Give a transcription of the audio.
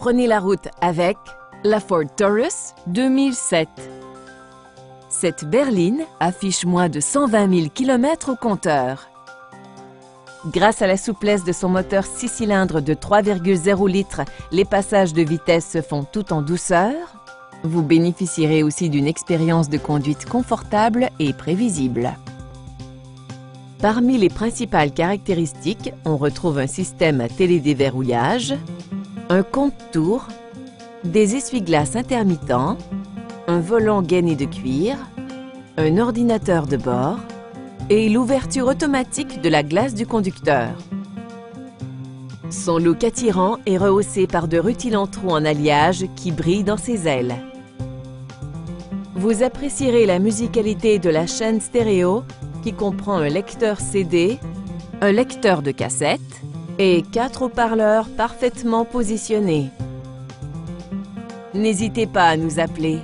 Prenez la route avec la Ford Taurus 2007. Cette berline affiche moins de 120 000 km au compteur. Grâce à la souplesse de son moteur 6 cylindres de 3,0 litres, les passages de vitesse se font tout en douceur. Vous bénéficierez aussi d'une expérience de conduite confortable et prévisible. Parmi les principales caractéristiques, on retrouve un système à télédéverrouillage, un compte-tour, des essuie-glaces intermittents, un volant gainé de cuir, un ordinateur de bord et l'ouverture automatique de la glace du conducteur. Son look attirant est rehaussé par de rutilants trous en alliage qui brillent dans ses ailes. Vous apprécierez la musicalité de la chaîne stéréo qui comprend un lecteur CD, un lecteur de cassette et quatre haut-parleurs parfaitement positionnés. N'hésitez pas à nous appeler